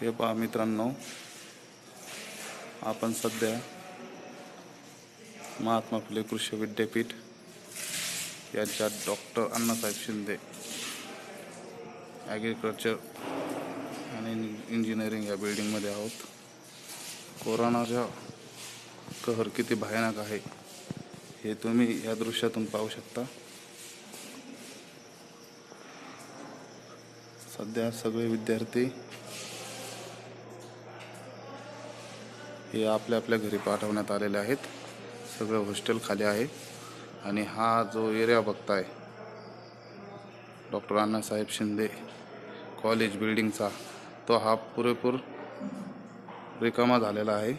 हे पहा मित्रांनो. आपण सध्या महात्मा फुले कृषी विद्यापीठ यांच्या डॉक्टर अण्णासाहेब शिंदे ॲग्रिकल्चर आणि इंजिनिअरिंग या बिल्डिंगमध्ये आहोत. कोरोनाचा कहर किती भयानक आहे हे तुम्ही या दृश्यातून पाहू शकता. सध्या सगळे विद्यार्थी हे आपल्या आपल्या घरी पाठवण्यात आलेले आहेत. सगळं हॉस्टेल खाली आहे. आणि हा जो एरिया बघताय डॉक्टर अण्णासाहेब शिंदे कॉलेज बिल्डिंगचा तो हा पुरेपूर रिकामा झालेला आहे.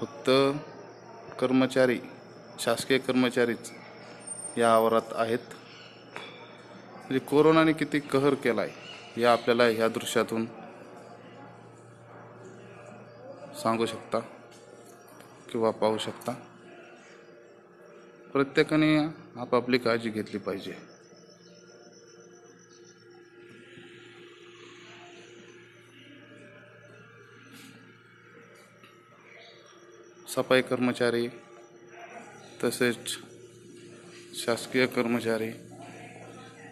फक्त कर्मचारी शासकीय कर्मचारीच या आवारात आहेत. म्हणजे कोरोनाने किती कहर केला आहे या आपल्याला ह्या दृश्यातून सांगू शकता किंवा पाहू शकता. प्रत्येकाने आपापली काळजी घेतली पाहिजे. सफाई कर्मचारी तसेच शासकीय कर्मचारी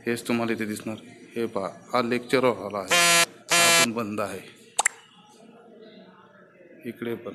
हेच तुम्हाला इथे दिसणार. हे पहा हा लेक्चर हॉल आहे. आपण बंद आहे. इकडे पण.